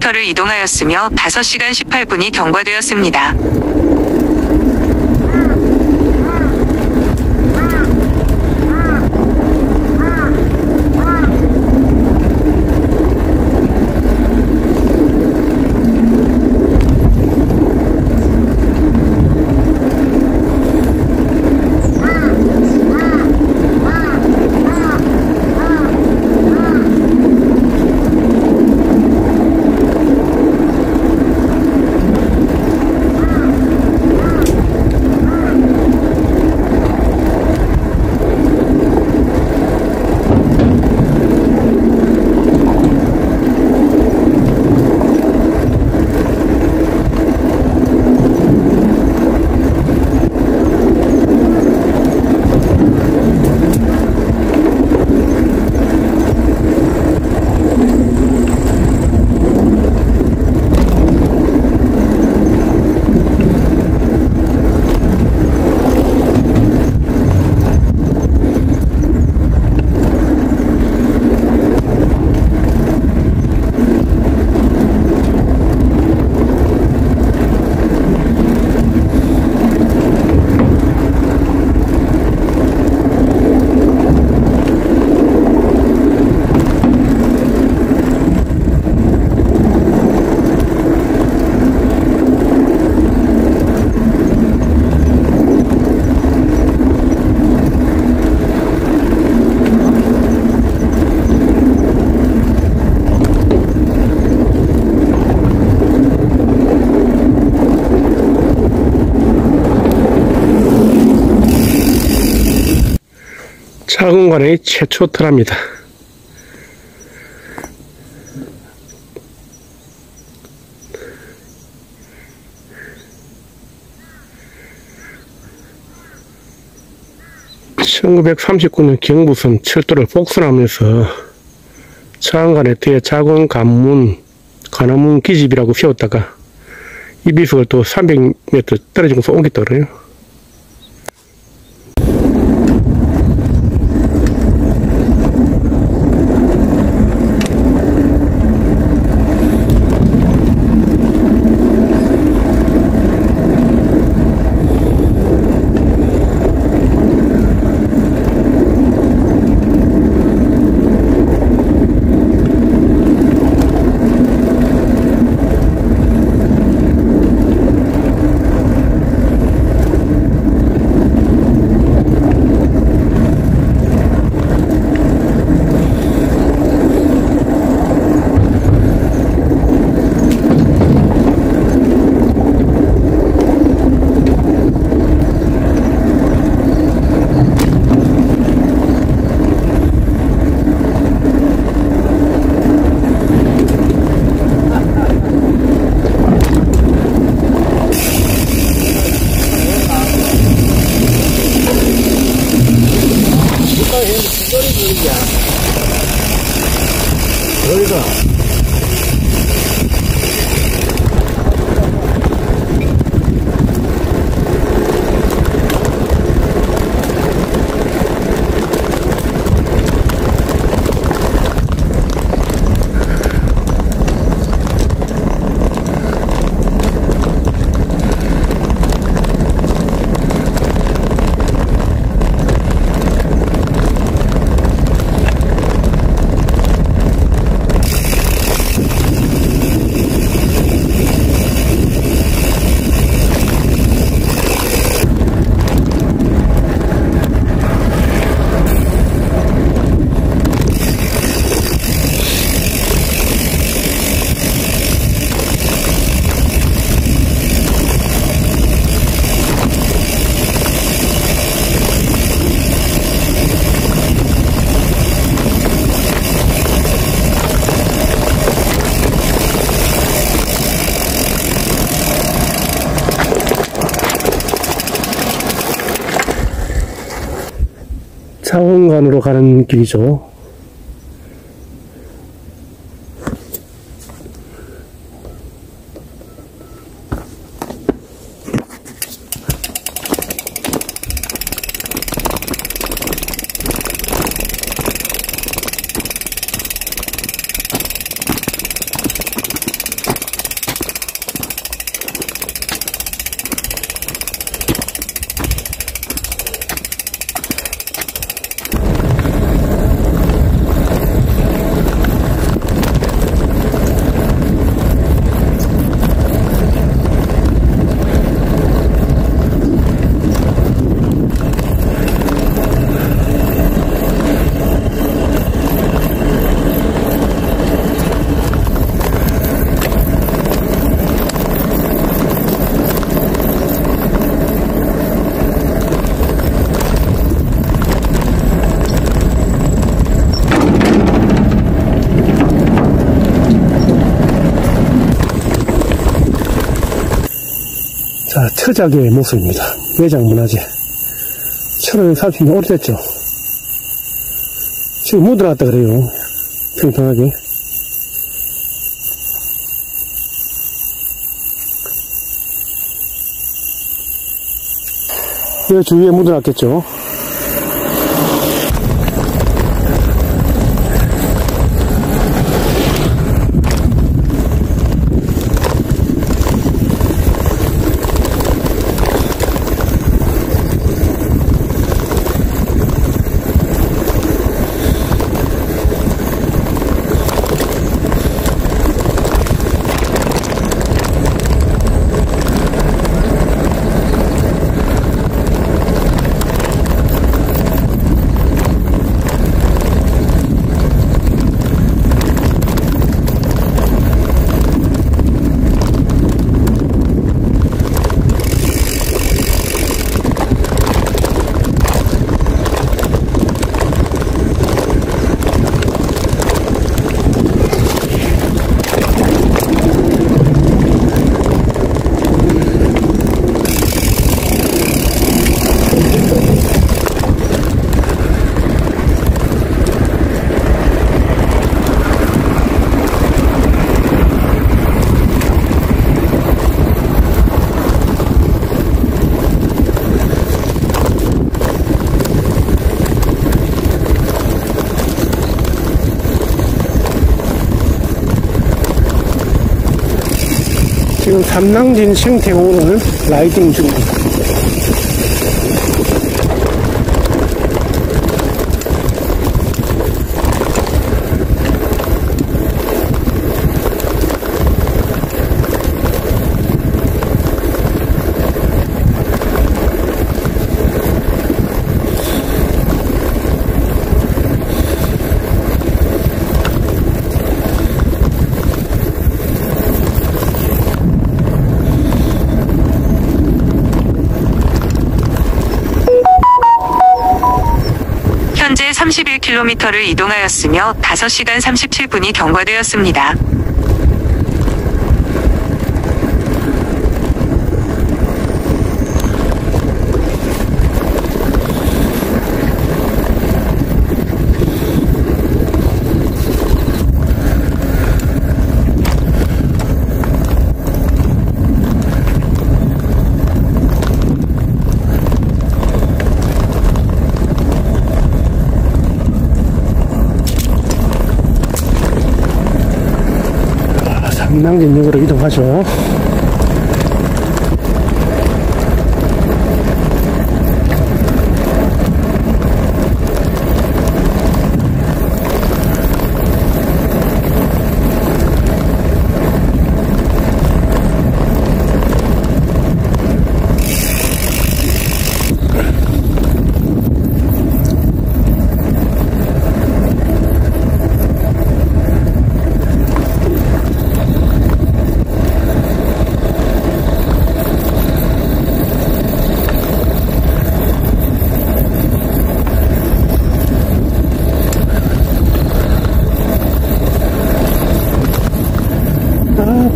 4km를 이동하였으며 5시간 18분이 경과되었습니다. 차공관의 최초 트랍니다. (1939년) 경부선 철도를 복선하면서 차항간에 뒤에 작은 관문 관화문 기집이라고 세웠다가 이 비석을 또 300m 떨어지면서 옮겼 다 그래요. 창원관으로 가는 길이죠. 자, 처작의 모습입니다. 외장 문화재. 철을 살핀 지 오래됐죠. 지금 묻어놨다 그래요. 평평하게. 이 주위에 묻어놨겠죠. 지금 삼랑진 생태공원을 라이딩 중입니다. 현재 31km를 이동하였으며 5시간 37분이 경과되었습니다. 아, 삼랑진역으로 이동하죠.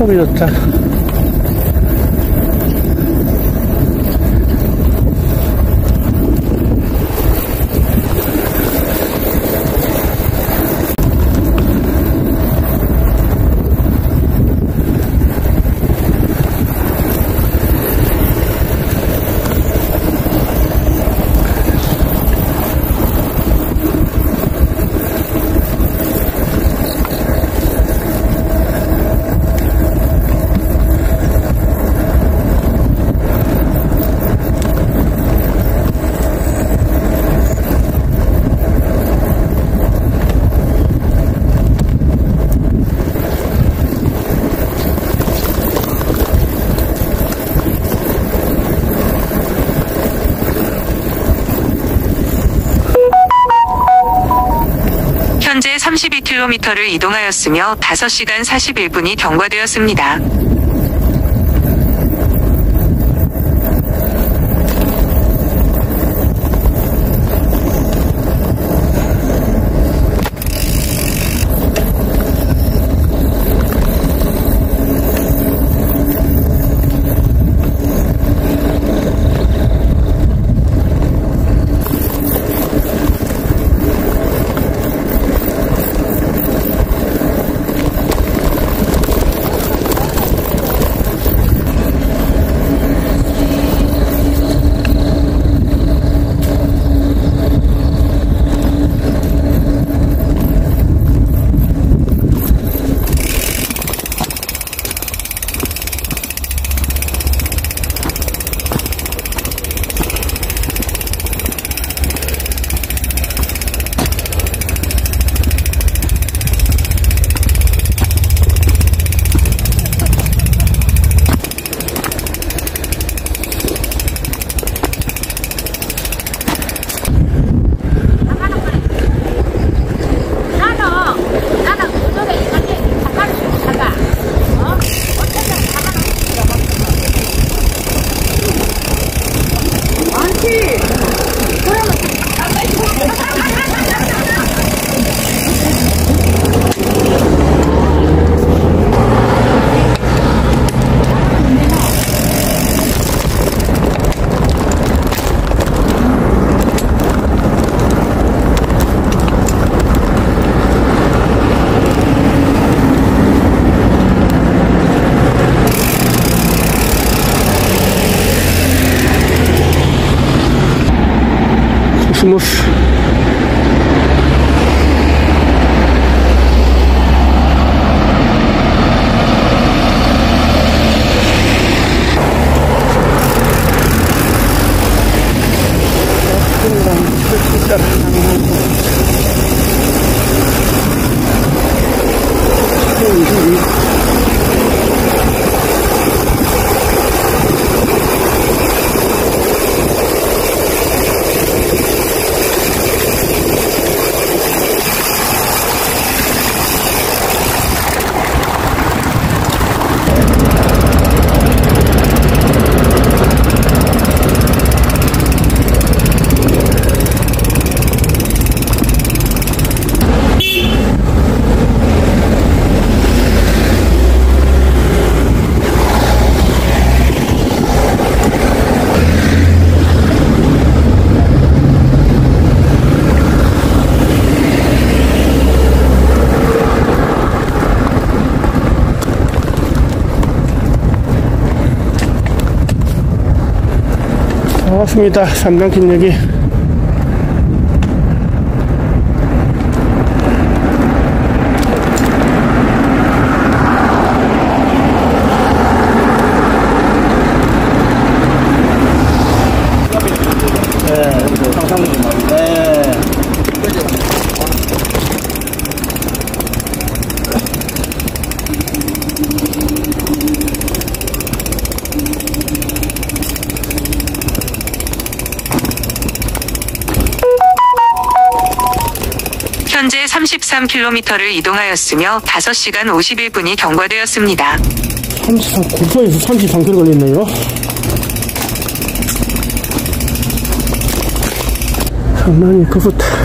后面有 32km를 이동하였으며 5시간 41분이 경과되었습니다. Максимов. 반갑습니다. 여기. 현재 33km를 이동하였으며 5시간 51분이 경과되었습니다. 33, 국도에서 33km 걸렸네요. 상당히 급었다.